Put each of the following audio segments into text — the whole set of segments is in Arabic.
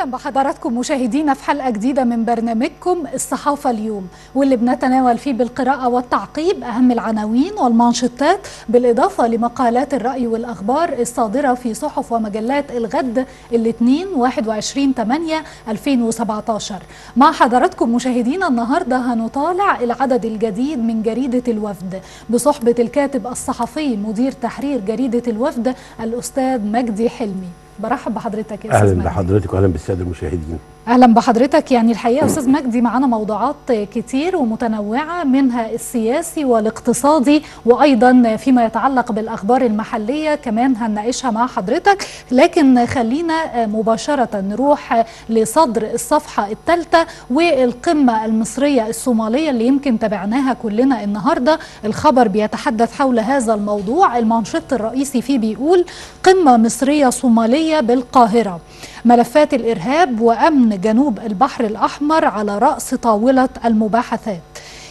أهلا بحضراتكم مشاهدينا في حلقة جديدة من برنامجكم الصحافة اليوم واللي بنتناول فيه بالقراءة والتعقيب أهم العناوين والمانشطات بالإضافة لمقالات الرأي والأخبار الصادرة في صحف ومجلات الغد الاثنين 21 8 2017 مع حضراتكم مشاهدينا النهارده هنطالع العدد الجديد من جريدة الوفد. بصحبة الكاتب الصحفي مدير تحرير جريدة الوفد الأستاذ مجدي حلمي. برحب بحضرتك يا أستاذ أهلا بحضرتك واهلا بالسادة المشاهدين. أهلا بحضرتك. يعني الحقيقة أستاذ مجدي معانا موضوعات كتير ومتنوعة منها السياسي والاقتصادي وأيضا فيما يتعلق بالأخبار المحلية كمان هنناقشها مع حضرتك. لكن خلينا مباشرة نروح لصدر الصفحة الثالثة والقمة المصرية الصومالية اللي يمكن تابعناها كلنا النهارده. الخبر بيتحدث حول هذا الموضوع. المانشيت الرئيسي فيه بيقول قمة مصرية صومالية بالقاهرة. ملفات الإرهاب وأمن جنوب البحر الأحمر على رأس طاولة المباحثات.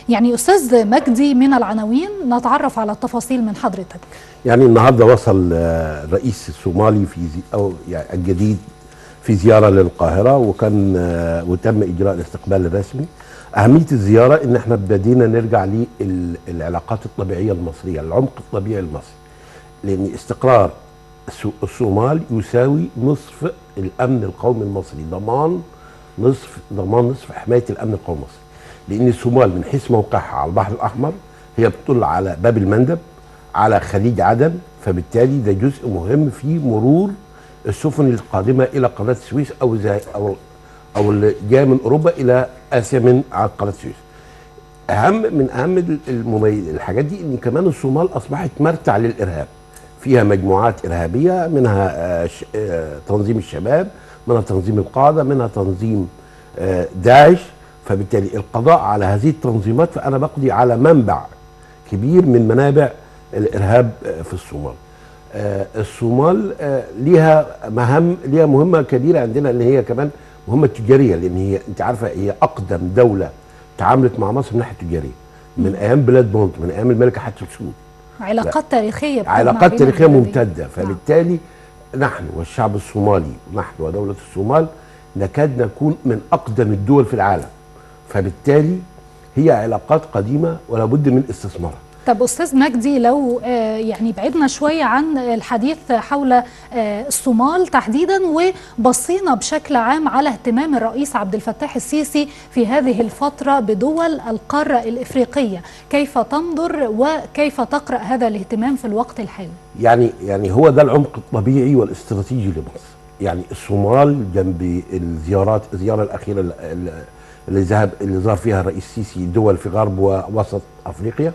يعني أستاذ مجدي من العناوين نتعرف على التفاصيل من حضرتك. يعني النهارده وصل آه، الرئيس الصومالي في أو يعني الجديد في زيارة للقاهرة وكان آه، وتم إجراء الاستقبال الرسمي. أهمية الزيارة إن إحنا بدينا نرجع للعلاقات الطبيعية المصرية، العمق الطبيعي المصري. لأن استقرار الصومال يساوي نصف الأمن القومي المصري، ضمان نصف ضمان نصف حماية الأمن القومي المصري. لأن الصومال من حيث موقعها على البحر الأحمر هي بتطل على باب المندب على خليج عدن فبالتالي ده جزء مهم في مرور السفن القادمة إلى قناة السويس أو زي أو أو اللي جاية من أوروبا إلى آسيا من على قناة السويس. أهم من أهم المميز الحاجات دي إن كمان الصومال أصبحت مرتع للإرهاب. فيها مجموعات إرهابية منها آه، آه، تنظيم الشباب، منها تنظيم القاعده، منها تنظيم آه، داعش، فبالتالي القضاء على هذه التنظيمات فأنا بقضي على منبع كبير من منابع الإرهاب آه، في الصومال. الصومال ليها مهام ليها مهمة كبيرة عندنا اللي هي كمان مهمة تجارية لأن هي أنت عارفة هي أقدم دولة تعاملت مع مصر من الناحيه التجاريه من أيام بلاد بونت من أيام الملكة حتشبسوت. علاقات تاريخية بتجمع علاقات تاريخية. ممتدة. فبالتالي نحن والشعب الصومالي نحن ودولة الصومال نكاد نكون من أقدم الدول في العالم. فبالتالي هي علاقات قديمة ولا بد من استثمارها طب أستاذ مجدي لو آه، يعني بعدنا شوية عن الحديث حول آه، الصومال تحديدا وبصينا بشكل عام على اهتمام الرئيس عبد الفتاح السيسي في هذه الفترة بدول القارة الإفريقية، كيف تنظر وكيف تقرأ هذا الاهتمام في الوقت الحالي؟ يعني يعني هو ده العمق الطبيعي والاستراتيجي لمصر يعني الصومال جنب الزيارات الزيارة الأخيرة ال- ال- اللي ذهب اللي زار فيها الرئيس السيسي دول في غرب ووسط أفريقيا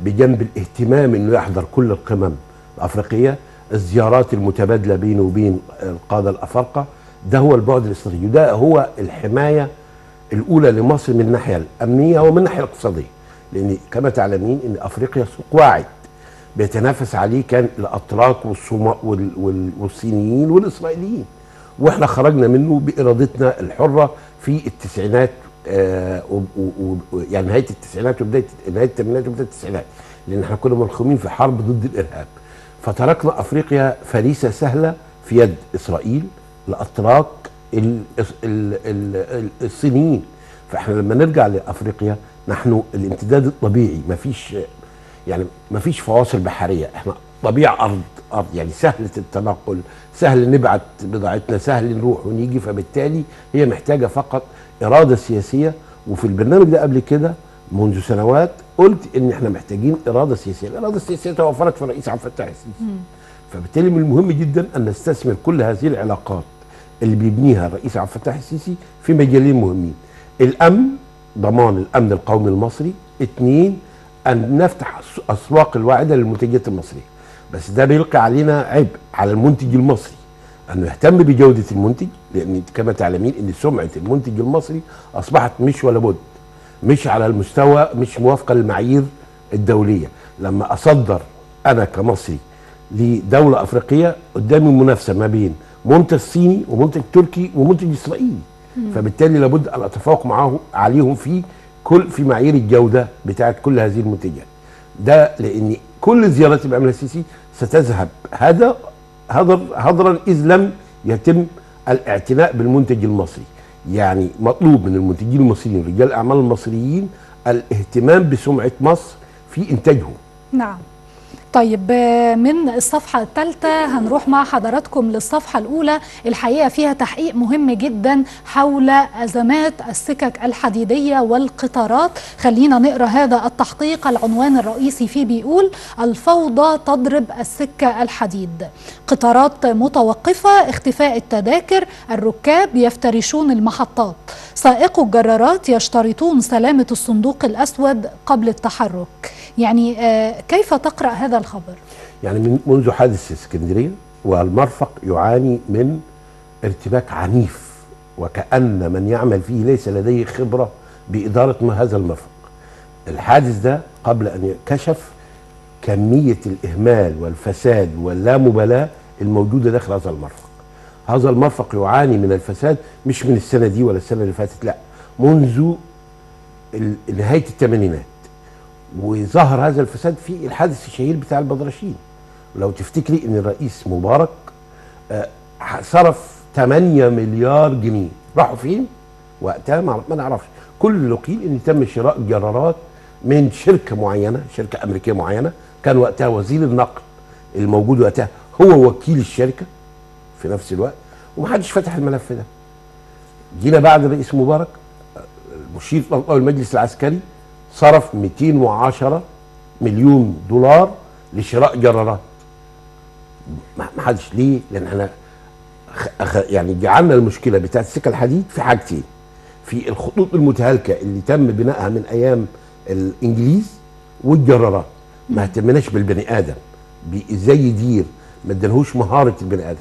بجنب الاهتمام إنه يحضر كل القمم الأفريقية الزيارات المتبادلة بينه وبين القادة الأفارقة. ده هو البعد الاستراتيجي ده هو الحماية الأولى لمصر من الناحية الأمنية ومن الناحية الاقتصادية. لأن كما تعلمين إن أفريقيا سوق واعد بيتنافس عليه كان الأتراك والصوما وال وال والصينيين والإسرائيليين. وإحنا خرجنا منه بإرادتنا الحرة في التسعينات يعني نهاية التسعينات وبدايه نهاية الثمانينات وبداية التسعينات لأن إحنا كنا ملخومين في حرب ضد الإرهاب. فتركنا أفريقيا فريسة سهلة في يد إسرائيل ال الصينيين. فإحنا لما نرجع لأفريقيا نحن الامتداد الطبيعي ما فيش يعني ما فيش فواصل بحرية. إحنا طبيعة أرض أرض يعني سهلة التنقل سهل نبعت بضاعتنا سهل نروح ونيجي فبالتالي هي محتاجة فقط إرادة سياسية. وفي البرنامج ده قبل كده منذ سنوات قلت إن إحنا محتاجين إرادة سياسية. الإرادة السياسية توفرت في الرئيس عبد الفتاح السيسي. فبالتالي من المهم جدا أن نستثمر كل هذه العلاقات اللي بيبنيها الرئيس عبد الفتاح السيسي في مجالين مهمين. الأمن ضمان الأمن القومي المصري. اثنين أن نفتح أسواق الواعدة للمنتجات المصرية. بس ده بيلقي علينا عبء على المنتج المصري. انه يهتم بجودة المنتج لأن كما تعلمين إن سمعة المنتج المصري أصبحت مش ولا بد مش على المستوى مش موافقة للمعايير الدولية. لما أصدر أنا كمصري لدولة أفريقية قدامي منافسة ما بين منتج صيني ومنتج تركي ومنتج إسرائيلي. فبالتالي لابد أن أتفوق معه عليهم في كل في معايير الجودة بتاعت كل هذه المنتجات. ده لأن كل الزيارات اللي بيعملها السيسي ستذهب هذا هدر هدرا إذ لم يتم الاعتناء بالمنتج المصري. يعني مطلوب من المنتجين المصريين رجال الأعمال المصريين الاهتمام بسمعة مصر في إنتاجهم. نعم. طيب من الصفحة الثالثة هنروح مع حضراتكم للصفحة الأولى. الحقيقة فيها تحقيق مهم جدا حول أزمات السكك الحديدية والقطارات. خلينا نقرأ هذا التحقيق. العنوان الرئيسي فيه بيقول الفوضى تضرب السكة الحديد. قطارات متوقفة اختفاء التذاكر الركاب يفترشون المحطات. سائقو الجرارات يشترطون سلامة الصندوق الأسود قبل التحرك. يعني آه، كيف تقرأ هذا الخبر؟ يعني من منذ حادث اسكندرية والمرفق يعاني من ارتباك عنيف وكأن من يعمل فيه ليس لديه خبرة بإدارة ما هذا المرفق. الحادث ده قبل أن كشف كمية الإهمال والفساد واللامبالاة الموجودة داخل هذا المرفق. هذا المرفق يعاني من الفساد مش من السنة دي ولا السنة اللي فاتت لا منذ نهاية الثمانينات. وظهر هذا الفساد في الحادث الشهير بتاع البدرشين لو تفتكري إن الرئيس مبارك آه، صرف 8 مليار جنيه. راحوا فين؟ وقتها ما نعرفش. كل اللي قيل إن تم شراء جرارات من شركة معينة شركة أمريكية معينة. كان وقتها وزير النقل الموجود وقتها هو وكيل الشركة في نفس الوقت. ومحدش فتح الملف ده. جينا بعد الرئيس مبارك آه، المشير القضائي المجلس العسكري صرف 210 مليون دولار لشراء جرارات. ما حدش ليه؟ لأن إحنا يعني جعلنا المشكلة بتاعت السكة الحديد في حاجتين. في الخطوط المتهالكة اللي تم بنائها من أيام الإنجليز والجرارات. ما اهتمناش بالبني آدم. إزاي يدير؟ ما ادالهوش مهارة البني آدم.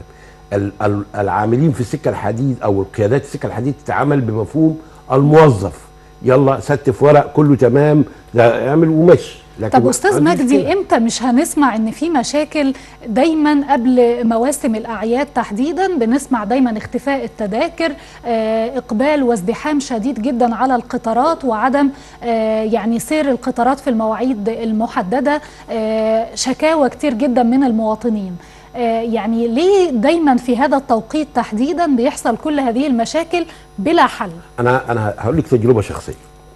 ال- ال- العاملين في السكة الحديد أو القيادات السكة الحديد تتعامل بمفهوم الموظف. يلا ستف ورق كله تمام ده اعمل ومشي. لكن طب أستاذ مجدي. إمتى مش هنسمع إن في مشاكل دايما قبل مواسم الأعياد تحديدا؟ بنسمع دايما اختفاء التذاكر آه، إقبال وازدحام شديد جدا على القطارات وعدم آه، يعني سير القطارات في المواعيد المحددة آه، شكاوى كتير جدا من المواطنين. يعني ليه دايما في هذا التوقيت تحديدا بيحصل كل هذه المشاكل بلا حل؟ أنا أنا هقول لك تجربة شخصية.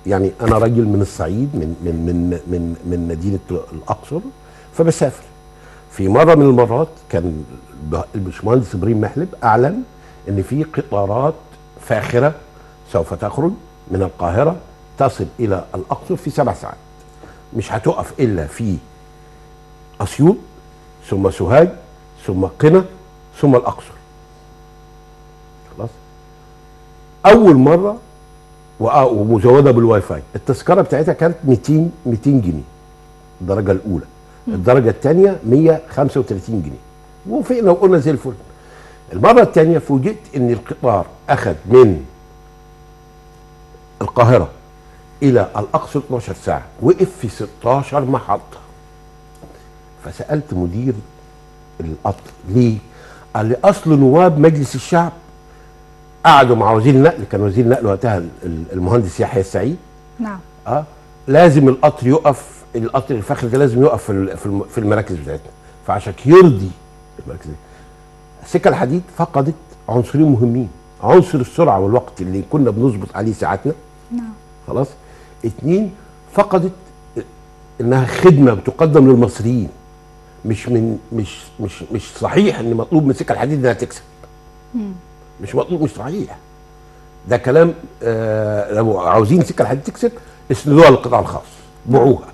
يعني أنا راجل من الصعيد من من من من من مدينة الأقصر فبسافر. في مرة من المرات كان الباشمهندس إبراهيم محلب أعلن إن في قطارات فاخرة سوف تخرج من القاهرة تصل إلى الأقصر في سبع ساعات. مش هتقف إلا في أسيوط ثم سوهاج ثم قنا ثم الأقصر. خلاص؟ أول مرة ومزودة بالواي فاي التذكرة بتاعتها كانت 200 200 جنيه. الدرجة الأولى. الدرجة الثانية 135 جنيه. وافقنا وقلنا زي الفل. المرة الثانية فوجئت إن القطار أخذ من القاهرة إلى الأقصر 12 ساعة. وقف في 16 محطة. فسألت مدير القطر ليه؟ قال لي أصل نواب مجلس الشعب قعدوا مع وزير النقل كان وزير النقل وقتها ال- ال- المهندس يحيى السعيد. نعم. آه لازم القطر يقف القطر الفخر ده لازم يقف في المراكز بتاعتنا. فعشان يرضي المراكز دي. السكه الحديد فقدت عنصرين مهمين. عنصر السرعة والوقت اللي كنا بنظبط عليه ساعاتنا نعم. خلاص؟ اتنين فقدت إنها خدمة بتقدم للمصريين. مش من مش مش مش صحيح إن مطلوب من السكه الحديد انها تكسب. مش مطلوب مش صحيح. ده كلام آه لو عاوزين السكه الحديد تكسب اسندوها للقطاع الخاص بيعوها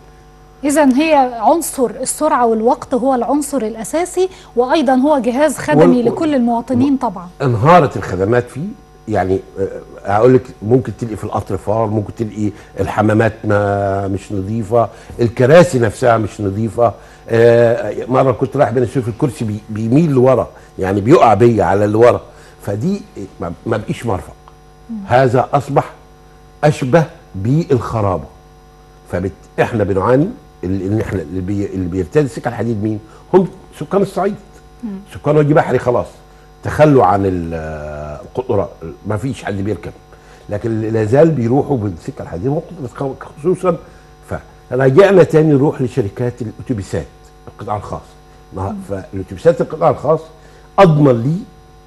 إذا هي عنصر السرعة والوقت هو العنصر الأساسي وأيضا هو جهاز خدمي وال- لكل المواطنين طبعا. انهارت الخدمات فيه يعني آه، هقول لك ممكن تلقي في القطر فار ممكن تلقي الحمامات ما مش نظيفة الكراسي نفسها مش نظيفة. آه، مرة كنت رايح بين السوق الكرسي بي- بيميل لورا يعني بيقع بيا على اللي ورا. فدي ما- بقيش مرفق. هذا أصبح أشبه بالخرابة. فبت... إحنا بنعاني اللي إحنا اللي, بي... اللي بيرتدي السكه الحديد مين؟ هم سكان الصعيد. سكان وجه بحري خلاص. تخلوا عن ال- القطرة ما فيش حد بيركب. لكن لا زال بيروحوا بالسكة الحديد خصوصا فرجعنا تاني نروح لشركات الاتوبيسات القطاع الخاص. فالاتوبيسات القطاع الخاص أضمن لي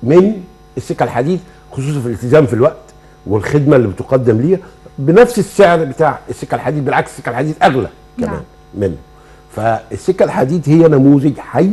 من السكه الحديد خصوصا في الالتزام في الوقت والخدمة اللي بتقدم ليها بنفس السعر بتاع السكه الحديد بالعكس السكه الحديد أغلى كمان نعم. منه. فالسكه الحديد هي نموذج حي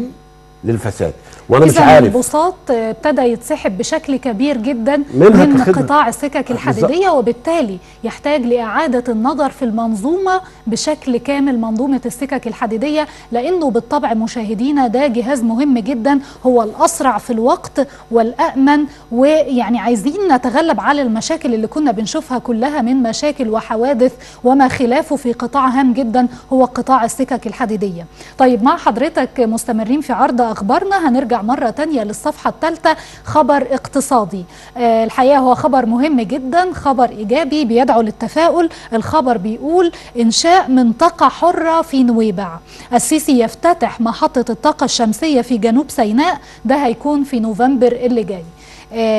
للفساد. وأنا مش عارف. البساط ابتدى يتسحب بشكل كبير جدا من. قطاع السكك الحديدية وبالتالي يحتاج لإعادة النظر في المنظومة بشكل كامل منظومة السكك الحديدية لأنه بالطبع مشاهدينا ده جهاز مهم جدا هو الأسرع في الوقت والأأمن ويعني عايزين نتغلب على المشاكل اللي كنا بنشوفها كلها من مشاكل وحوادث وما خلافه في قطاع هام جدا هو قطاع السكك الحديدية. طيب مع حضرتك مستمرين في عرض أخبارنا هنرجع مرة تانية للصفحة الثالثة خبر اقتصادي. آه، الحقيقة هو خبر مهم جدا خبر إيجابي بيدعو للتفاؤل. الخبر بيقول إنشاء منطقة حرة في نويبع. السيسي يفتتح محطة الطاقة الشمسية في جنوب سيناء. ده هيكون في نوفمبر اللي جاي.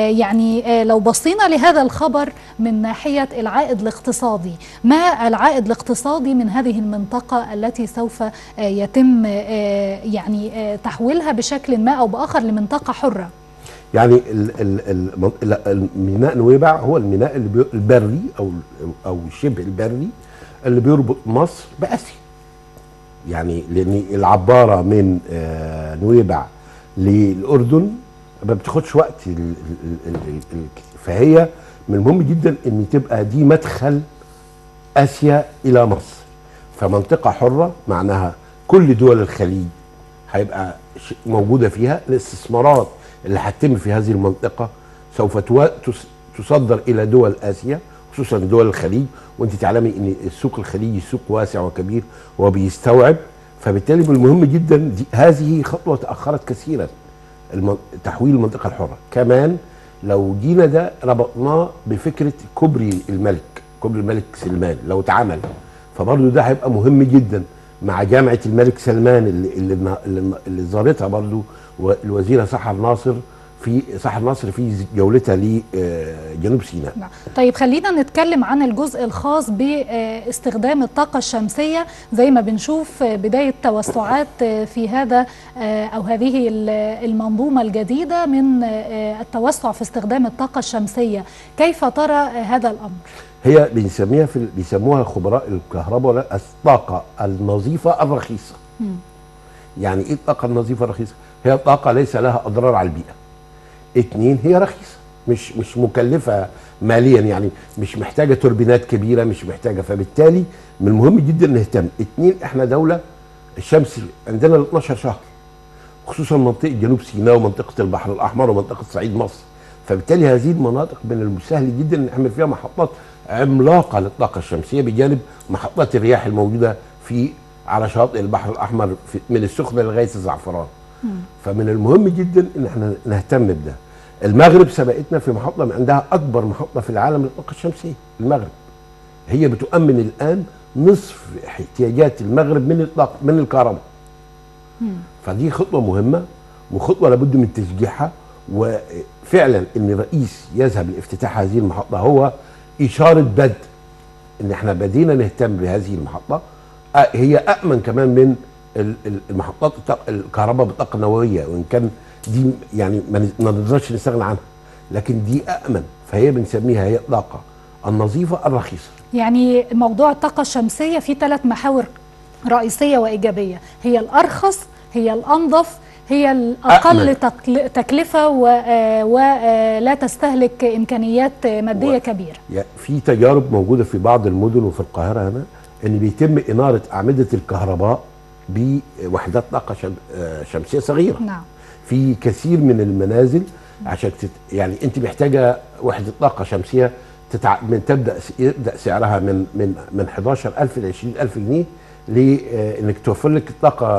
يعني آه، لو بصينا لهذا الخبر من ناحية العائد الاقتصادي ما العائد الاقتصادي من هذه المنطقة التي سوف آه، يتم آه، يعني آه، تحويلها بشكل ما أو بآخر لمنطقة حرة؟ يعني ال ال ال ال- الميناء نويبع هو الميناء البري أو أو شبه البري اللي بيربط مصر بآسيا. يعني لأن العبارة من آه، نويبع للأردن ما بتاخدش وقت فهي من المهم جدا إن تبقى دي مدخل آسيا إلى مصر. فمنطقة حرة معناها كل دول الخليج هيبقى موجودة فيها. الاستثمارات اللي هتتم في هذه المنطقة سوف تصدر إلى دول آسيا خصوصا دول الخليج. وأنت تعلمي إن السوق الخليجي سوق واسع وكبير وبيستوعب. فبالتالي من المهم جدا هذه خطوة تأخرت كثيرا. تحويل المنطقة الحرة. كمان لو جينا ده ربطناه بفكرة كوبري الملك كوبري الملك سلمان لو اتعمل. فبرضه ده هيبقى مهم جدا مع جامعة الملك سلمان اللي اللي اللي, زارتها برضه الوزيره سحر ناصر في سحر ناصر في جولتها لجنوب سيناء. نعم. طيب خلينا نتكلم عن الجزء الخاص باستخدام الطاقة الشمسية. زي ما بنشوف آه، بداية توسعات آه، في هذا آه، أو هذه ال- المنظومة الجديدة من آه، التوسع في استخدام الطاقة الشمسية. كيف ترى آه، هذا الأمر؟ هي بنسميها في بيسموها خبراء الكهرباء الطاقة النظيفة الرخيصة. يعني إيه الطاقة النظيفة الرخيصة؟ هي طاقة ليس لها أضرار على البيئة. اتنين هي رخيصة. مش مش مكلفة ماليا يعني. مش محتاجة توربينات كبيرة مش محتاجة. فبالتالي من المهم جدا نهتم. اتنين إحنا دولة الشمس عندنا ال 12 شهر. خصوصا منطقة جنوب سيناء ومنطقة البحر الأحمر ومنطقة صعيد مصر. فبالتالي هذه المناطق من السهل جدا نعمل فيها محطات عملاقة للطاقة الشمسية بجانب محطات الرياح الموجودة في على شاطئ البحر الأحمر من السخنة لغاية الزعفران. فمن المهم جدا إن إحنا نهتم بده. المغرب سبقتنا في محطة عندها أكبر محطة في العالم للطاقة الشمسية المغرب. هي بتؤمن الآن نصف احتياجات المغرب من الطاقه من الكهرباء. فدي خطوة مهمة وخطوة لابد من تشجيعها وفعلا إن الرئيس يذهب لافتتاح هذه المحطة هو إشارة بدء إن إحنا بدينا نهتم بهذه المحطة. آه، هي امن كمان من ال- ال- المحطات الكهرباء بالطاقة النووية وإن كان دي يعني ما نقدرش نستغنى عنها. لكن دي امن فهي بنسميها هي الطاقه النظيفة الرخيصة. يعني موضوع الطاقة الشمسية فيه ثلاث محاور رئيسية وإيجابية. هي الأرخص هي الأنظف هي الأقل أأمن. تكل- تكلفة ولا تستهلك إمكانيات مادية و- كبيرة. يعني في تجارب موجودة في بعض المدن وفي القاهرة هنا إن بيتم إنارة أعمدة الكهرباء بوحدات طاقة شم- آه، شمسية صغيرة. نعم. في كثير من المنازل عشان تت... يعني انت محتاجة وحدة طاقة شمسية تتع... من تبدأ س- يبدأ سعرها من من من 11000 ل 20000 جنيه لانك توفر لك الطاقه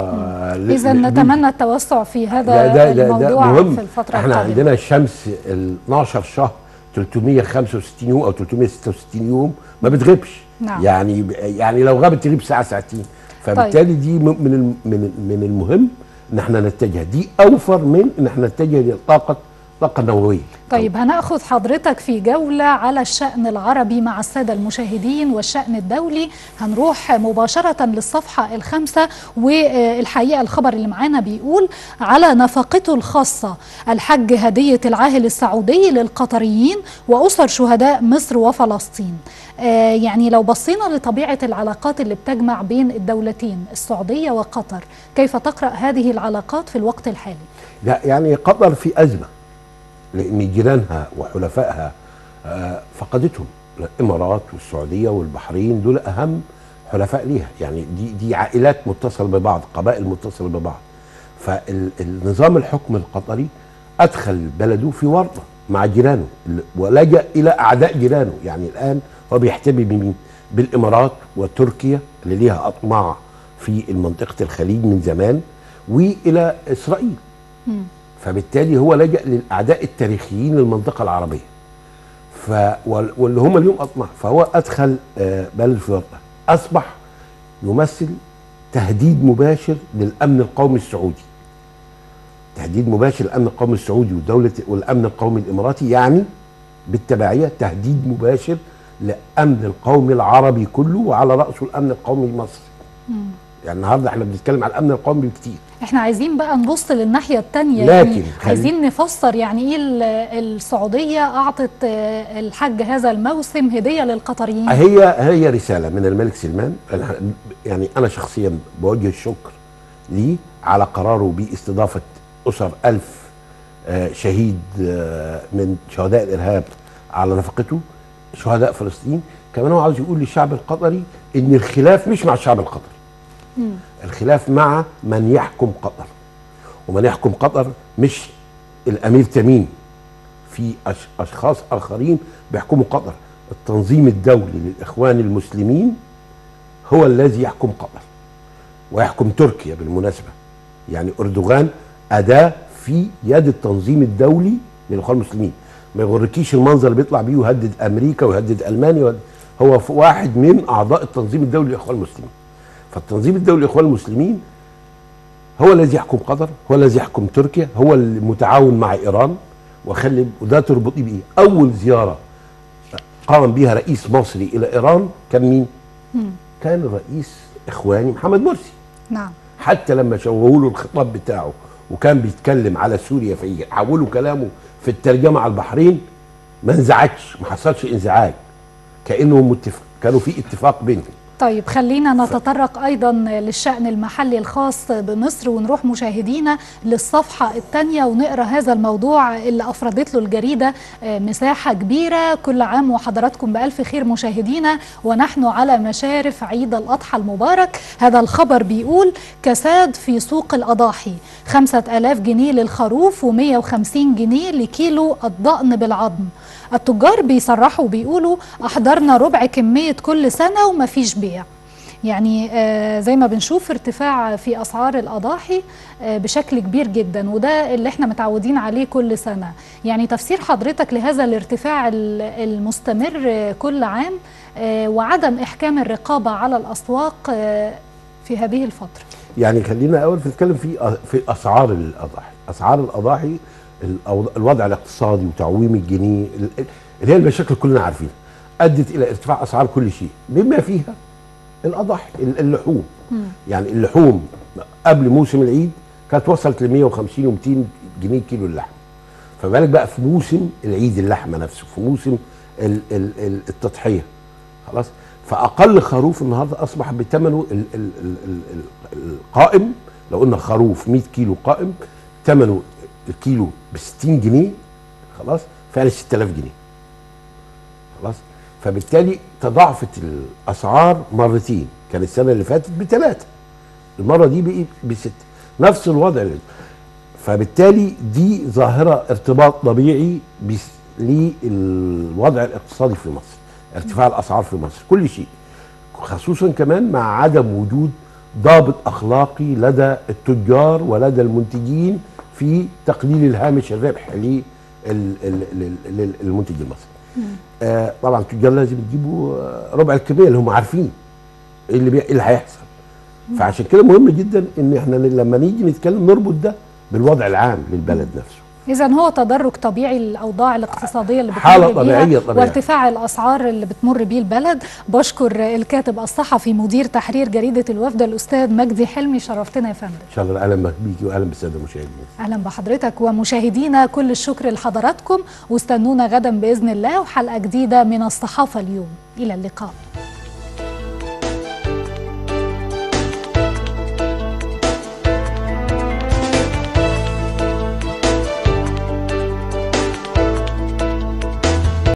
ل- إذا ل- نتمنى التوسع في هذا ده ده ده, ده الموضوع مهم. في الفترة إحنا القادمة. عندنا الشمس ال 12 شهر 365 يوم أو 366 يوم ما بتغيبش. نعم. يعني يعني لو غابت تغيب ساعة ساعتين. فبالتالي دي م- من الم- من من المهم ان إحنا نتجه. دي أوفر من ان إحنا نتجه لطاقة الطاقه النوويه طيب هنأخذ حضرتك في جولة على الشأن العربي مع السادة المشاهدين والشأن الدولي. هنروح مباشرة للصفحة الخامسة والحقيقة الخبر اللي معانا بيقول على نفقته الخاصة الحج هدية العاهل السعودي للقطريين وأسر شهداء مصر وفلسطين. آه يعني لو بصينا لطبيعة العلاقات اللي بتجمع بين الدولتين السعودية وقطر كيف تقرأ هذه العلاقات في الوقت الحالي؟ لا يعني قطر في أزمة. لأن جيرانها وحلفائها آه، فقدتهم الإمارات والسعودية والبحرين دول أهم حلفاء ليها يعني دي دي عائلات متصلة ببعض قبائل متصلة ببعض فالنظام الحكم القطري أدخل بلده في ورطه مع جيرانه ولجأ إلى أعداء جيرانه يعني الآن هو بيحتمي بمين؟ بالإمارات وتركيا اللي ليها أطماع في منطقة الخليج من زمان وإلى إسرائيل مم. فبالتالي هو لجأ للأعداء التاريخيين للمنطقة العربية. ف وال- واللي هم اليوم أطمع فهو أدخل آه، بلد في ورطة أصبح يمثل تهديد مباشر للأمن القومي السعودي. تهديد مباشر للأمن القومي السعودي والدولة والأمن القومي الإماراتي يعني بالتبعية تهديد مباشر لأمن القومي العربي كله وعلى رأسه الأمن القومي المصري. يعني النهارده إحنا بنتكلم على الأمن القومي بكتير. إحنا عايزين بقى نبص للناحية التانية لكن يعني عايزين نفسر يعني إيه ال- السعودية أعطت آه، الحج هذا الموسم هدية للقطريين؟ هي هي رسالة من الملك سلمان. يعني أنا شخصيا بوجه الشكر ليه على قراره باستضافة أسر ألف آه، شهيد آه، من شهداء الإرهاب على نفقته شهداء فلسطين. كمان هو عاوز يقول للشعب القطري إن الخلاف مش مع الشعب القطري. الخلاف مع من يحكم قطر. ومن يحكم قطر مش الأمير تميم في أشخاص آخرين بيحكموا قطر. التنظيم الدولي للإخوان المسلمين هو الذي يحكم قطر. ويحكم تركيا بالمناسبة. يعني أردوغان أداة في يد التنظيم الدولي للإخوان المسلمين. ما يغركيش المنظر اللي بيطلع بيه ويهدد أمريكا ويهدد ألمانيا هو واحد من أعضاء التنظيم الدولي للإخوان المسلمين. فالتنظيم الدولي للاخوان المسلمين هو الذي يحكم قطر هو الذي يحكم تركيا هو المتعاون مع إيران. وخلي وده تربطي بايه أول زيارة قام بها رئيس مصري إلى إيران كان مين؟ مم. كان الرئيس إخواني محمد مرسي. نعم. حتى لما شوهوا له الخطاب بتاعه وكان بيتكلم على سوريا فيحولوا كلامه في الترجمة على البحرين ما انزعجش ما حصلش انزعاج. كأنهم متفق كانوا في اتفاق بينهم. طيب خلينا نتطرق أيضا للشأن المحلي الخاص بمصر ونروح مشاهدينا للصفحة الثانية ونقرأ هذا الموضوع اللي أفردت له الجريدة آه، مساحة كبيرة كل عام وحضراتكم بألف خير مشاهدينا ونحن على مشارف عيد الأضحى المبارك. هذا الخبر بيقول كساد في سوق خمسة ألاف جنيه للخروف و150 جنيه لكيلو الضأن بالعظم. التجار بيصرحوا وبيقولوا أحضرنا ربع كمية كل سنة ومفيش بيع. يعني آه زي ما بنشوف ارتفاع في أسعار الأضاحي آه بشكل كبير جدا وده اللي إحنا متعودين عليه كل سنة. يعني تفسير حضرتك لهذا الارتفاع ال- المستمر كل عام آه وعدم إحكام الرقابة على الأسواق في هذه الفترة. يعني خلينا أول نتكلم في في أسعار الأضاحي. أسعار الأضاحي الوضع الاقتصادي وتعويم الجنيه ال- اللي هي المشاكل كلنا عارفينها أدت إلى ارتفاع أسعار كل شيء بما فيها الأضاحي ال- اللحوم. يعني اللحوم قبل موسم العيد كانت وصلت ل 150 و 200 جنيه كيلو اللحم. فبالك بقى في موسم العيد اللحمة نفسه في موسم ال- ال- ال- التضحية. خلاص؟ فأقل خروف النهارده أصبح بثمنه ال- ال- ال- ال- ال- القائم لو قلنا خروف 100 كيلو قائم ثمنه الكيلو ب 60 جنيه خلاص فعلا 6000 جنيه. خلاص؟ فبالتالي تضاعفت الأسعار مرتين كان السنة اللي فاتت بثلاثه المرة دي بقي بست. نفس الوضع اللي فبالتالي دي ظاهرة ارتباط طبيعي للوضع الاقتصادي في مصر ارتفاع الأسعار في مصر كل شيء. خصوصا كمان مع عدم وجود ضابط أخلاقي لدى التجار ولدى المنتجين في تقليل الهامش الربح لل- ال- ال- ال- للمنتج المصري. آه طبعا التجار لازم يجيبوا آه، ربع الكمية اللي هم عارفين اللي بي... إيه اللي هيحصل. فعشان كده مهم جدا إن إحنا لما نيجي نتكلم نربط ده بالوضع العام للبلد نفسه. إذا هو تدرج طبيعي للأوضاع الاقتصادية اللي بتمر حالة بيها طبيعية طبيعية. وارتفاع الأسعار اللي بتمر بيه البلد. بشكر الكاتب الصحفي مدير تحرير جريدة الوفد الأستاذ مجدي حلمي. شرفتنا يا فندم. ان شاء الله أهلا بيكي واهلا بالسادة المشاهدين. أهلا بحضرتك ومشاهدينا. كل الشكر لحضراتكم. واستنونا غدا بإذن الله. وحلقة جديدة من الصحافة اليوم. إلى اللقاء.